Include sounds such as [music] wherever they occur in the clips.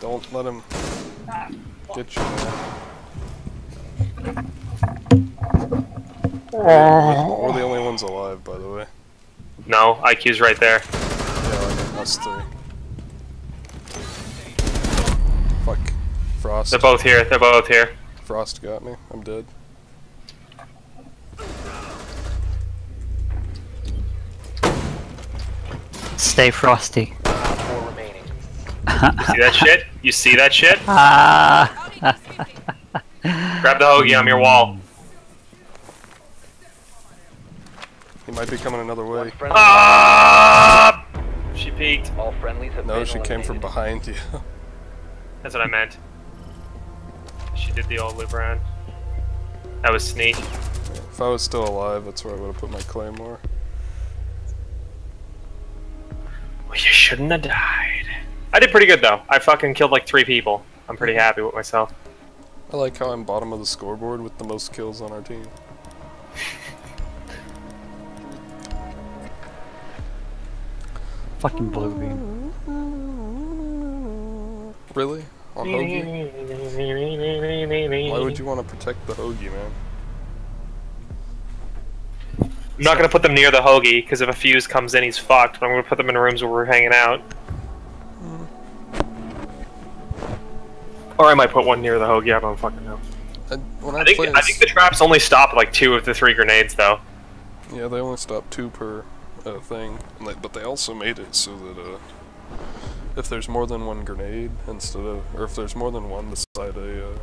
Don't let him get you. Man. We're, we're the only ones alive, by the way. No, IQ's right there. Yeah, I mean, us three. Fuck. Frost. They're both here. They're both here. Frost got me. I'm dead. Stay frosty. Four remaining. See that shit? You see that shit? [laughs] Ah! Grab the hoagie. I'm your wall. He might be coming another way. Ah! She peeked. All friendlies have No, been she came from behind you. [laughs] That's what I meant. She did the old loop around. That was sneak. if I was still alive, that's where I would have put my claymore. Well, you shouldn't have died. I did pretty good though. I fucking killed like three people. I'm pretty mm-hmm. happy with myself. I like how I'm bottom of the scoreboard with the most kills on our team. Fucking blue beam. Really? On Hoagie? Why would you want to protect the Hoagie, man? I'm not gonna put them near the hoagie because if a fuse comes in, he's fucked. But I'm gonna put them in rooms where we're hanging out. Or I might put one near the hoagie. I don't fucking know. I, I, I think I think the traps only stop like two of the three grenades though. Yeah, they only stop two per uh, thing, and they, but they also made it so that uh, if there's more than one grenade instead of, or if there's more than one beside a, uh,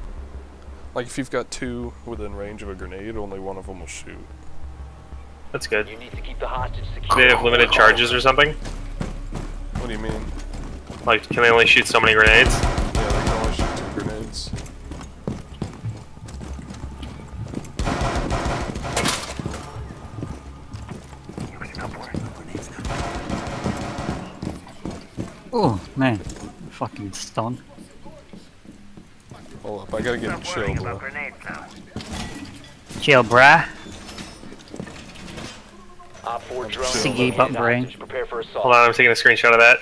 like if you've got two within range of a grenade, only one of them will shoot. That's good. You need to keep the hostage Do secure. they have limited charges or something? What do you mean? Like, can they only shoot so many grenades? Oh, man. Fucking stun. Hold up, I gotta get chill, bro. Chill, brah. OPFOR drone Siggy butt brain. hostage. Prepare for assault. Hold on, I'm taking a screenshot of that.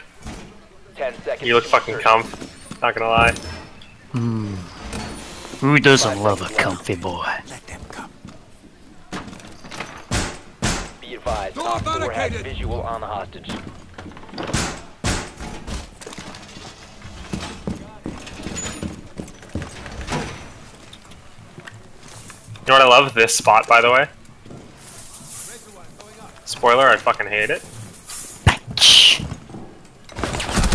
10 seconds. You look fucking insertion. comf. Not gonna lie. Hmm. Who doesn't love a comfy boy? Be advised, OPFOR has visual on the hostage. You know what I love? This spot, by the way. Spoiler, I fucking hate it.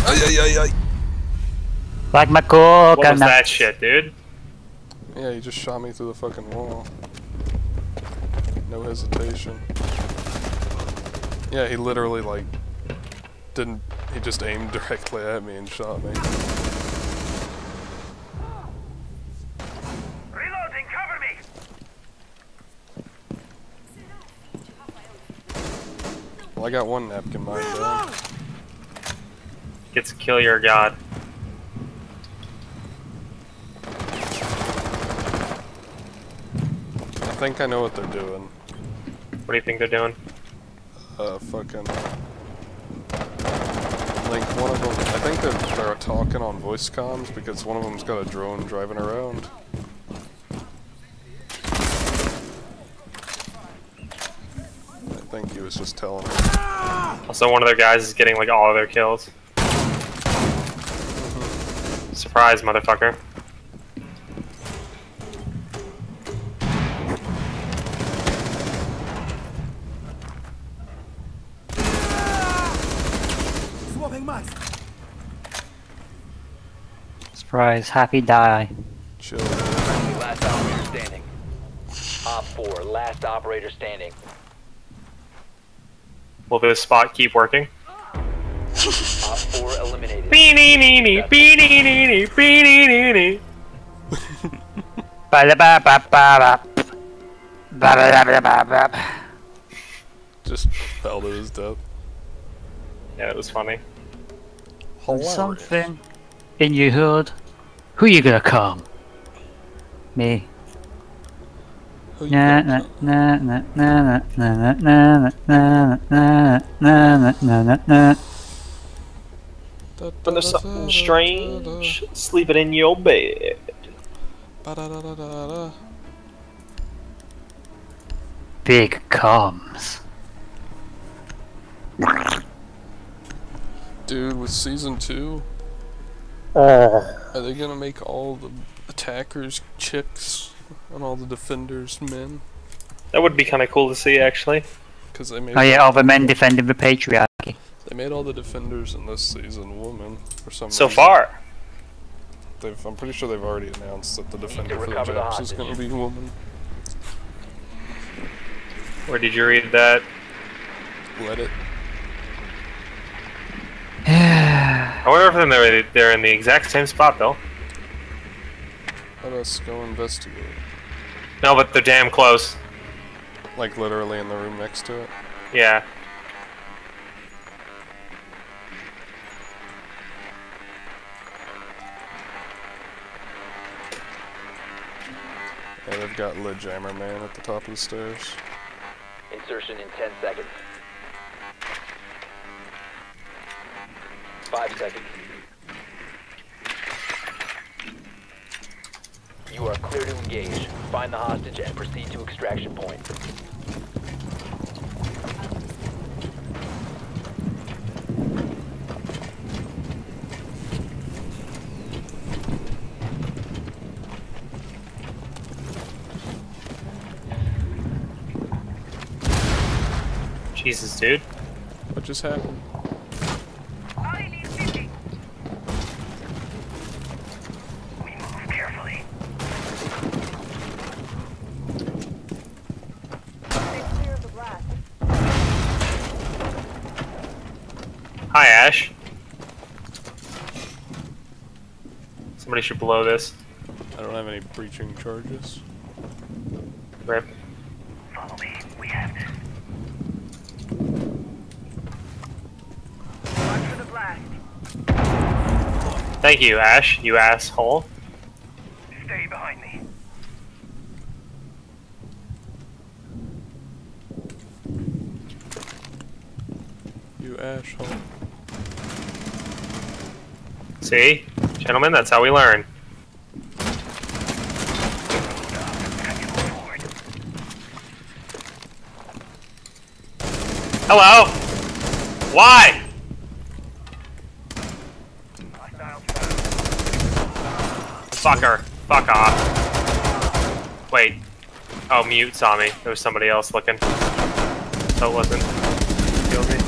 Ay, ay, ay, ay. Like my What was that shit, dude? Yeah, he just shot me through the fucking wall. No hesitation. Yeah, he literally, like, didn't. He just aimed directly at me and shot me. Well, I got one napkin mine down. Gets to kill your god. I think I know what they're doing. What do you think they're doing? Uh, fucking. Like, one of them. I think they're, they're talking on voice comms because one of them's got a drone driving around. I was just telling them. Also, one of their guys is getting like all of their kills. Surprise, motherfucker. Surprise, happy die. Chill. Last operator standing. OPFOR, last operator standing. Will this spot keep working? Top four. Beanie beanie beanie Just fell to his death. Yeah, it was funny. Hilarious. Something in your hood. Who you gonna come? Me. When there's something strange sleeping in your bed. Big comms. Dude, with season two, Oh. are they gonna make all the attackers chicks and all the defenders men? That would be kind of cool to see, actually. Because they made Oh yeah, all the men defending the patriarchy. they made all the defenders in this season women for some So reason. far. They've, I'm pretty sure they've already announced that the defender for the recover Japs is gonna hostage. be a woman. Where did you read that? Let it. [sighs] I wonder if they're, they're in the exact same spot, though. Let us go investigate. No, but they're damn close. Like literally in the room next to it. Yeah. Yeah, they've got Lid Jammer Man at the top of the stairs. Insertion in 10 seconds. 5 seconds. Are clear to engage. Find the hostage and proceed to extraction point. Jesus, dude. What just happened? Hi, Ash. Somebody should blow this. I don't have any breaching charges. Rip. Follow me. We have this. Watch for the blast. Thank you, Ash, you asshole. Stay behind me. You asshole. See? Gentlemen, that's how we learn. Hello? Why? Fucker. Fuck off. Wait. Oh, mute saw me. There was somebody else looking. So it wasn't. Guilty.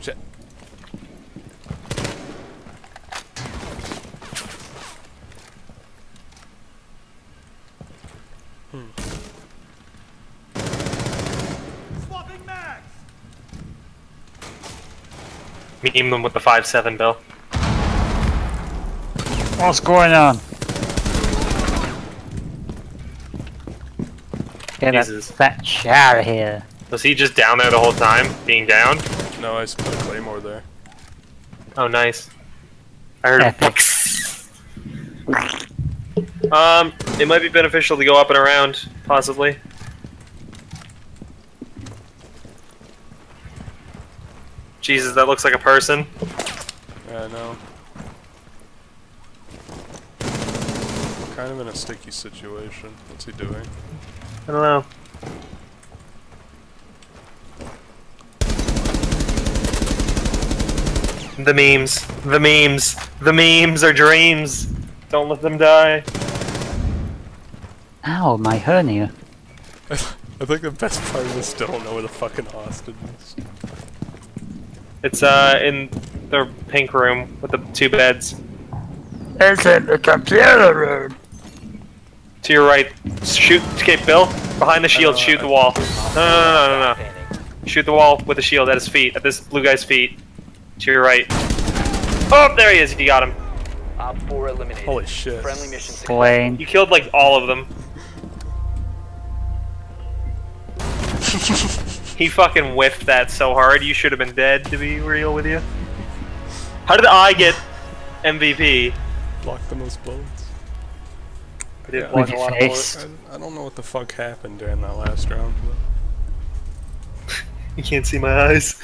Shit. Meme them with the 5-7, Bill. What's going on? Get Jesus. that fetch out of here. Was he just down there the whole time, being down? No, I just put a claymore there. Oh, nice. I heard Epic. [laughs] Um, it might be beneficial to go up and around, possibly. Jesus, that looks like a person. Yeah, I know. Kind of in a sticky situation. What's he doing? I don't know. The memes. The memes. The memes are dreams. Don't let them die. Ow, my hernia. [laughs] I think the best part is I still don't know where the fucking Austin is. It's uh in the pink room with the two beds. It's in the computer room. To your right. Shoot. Okay, Bill. Behind the shield. Uh, shoot the wall. No, no, no, no, no, no. Shoot the wall with the shield at his feet. At this blue guy's feet. To your right. Oh, there he is. You got him. Op 4 eliminated. Holy shit. Friendly mission success. Blaine. You killed like all of them. [laughs] he fucking whiffed that so hard. You should have been dead. To be real with you. How did I get MVP? Block the most bullets. I didn't Yeah. block With a your lot of bullets. I, I don't know what the fuck happened during that last round. But [laughs] You can't see my eyes.